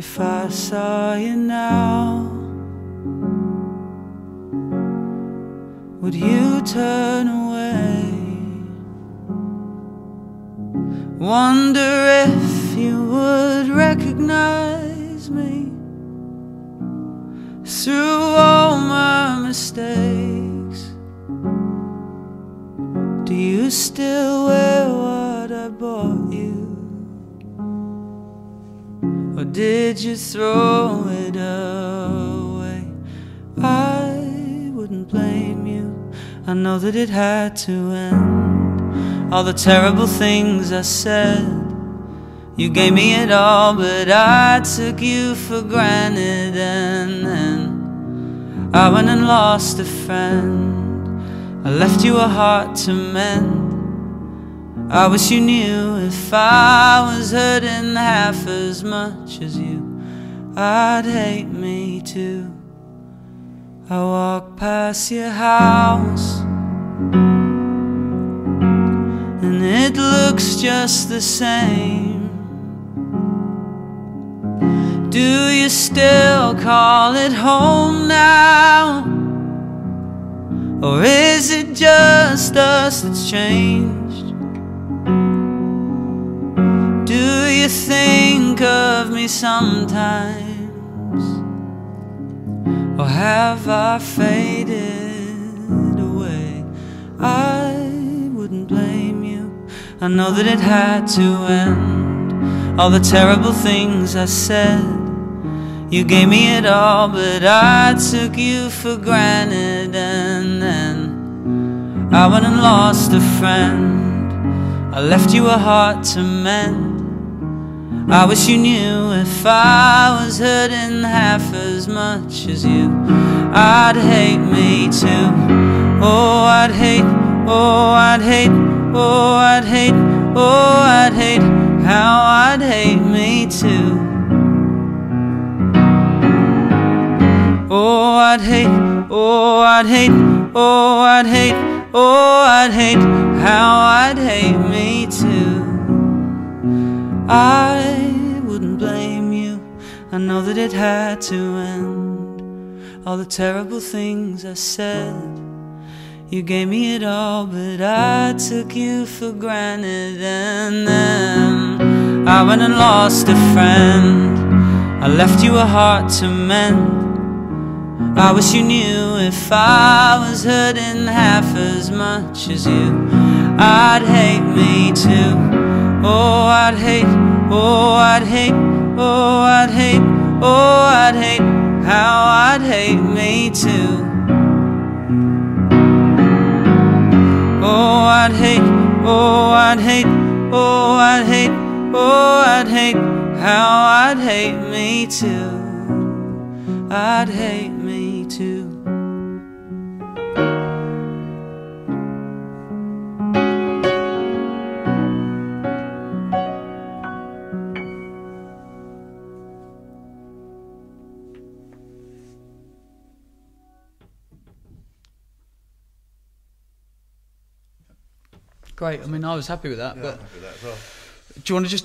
I saw you now, would you turn away? Wonder if you would recognize me through all my mistakes. Do you still wear what I bought Or did you throw it away? I wouldn't blame you. I know that it had to end. All the terrible things I said. You gave me it all, but I took you for granted. And then I went and lost a friend. I left you a heart to mend. I wish you knew if I was hurting half as much as you, I'd hate me too. I walk past your house, and it looks just the same. Do you still call it home now? Or is it just us that's changed? Think of me sometimes? Or have I faded away? I wouldn't blame you. I know that it had to end. All the terrible things I said. You gave me it all, but I took you for granted. And then I went and lost a friend. I left you a heart to mend. I wish you knew if I was hurting half as much as you, I'd hate me too. Oh, I'd hate, oh, I'd hate, oh, I'd hate, oh, I'd hate, how I'd hate me too. Oh, I'd hate, oh, I'd hate, oh, I'd hate, oh, I'd hate, how I'd hate me too. I. I know that it had to end. All the terrible things I said. You gave me it all, but I took you for granted. And then I went and lost a friend. I left you a heart to mend. I wish you knew if I was hurting half as much as you, I'd hate me too. Oh, I'd hate, oh, I'd hate, oh, I'd hate, oh, I'd hate, how I'd hate me too. Oh, I'd hate, oh, I'd hate, oh, I'd hate, oh, I'd hate, how I'd hate me too. I'd hate me too. Great. I mean, I was happy with that. Yeah, but happy with that as well. do you want to just